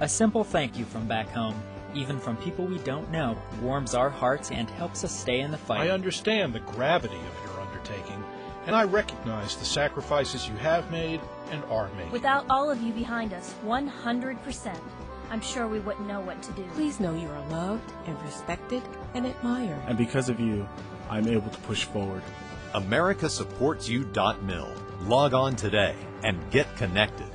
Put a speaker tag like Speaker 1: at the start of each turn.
Speaker 1: A simple thank you from back home, even from people we don't know, warms our hearts and helps us stay in the fight.
Speaker 2: I understand the gravity of your undertaking, and I recognize the sacrifices you have made and are making.
Speaker 3: Without all of you behind us, 100%, I'm sure we wouldn't know what to do.
Speaker 4: Please know you are loved and respected and admired.
Speaker 5: And because of you, I'm able to push forward.
Speaker 6: AmericaSupportsYou.mil. Log on today and get connected.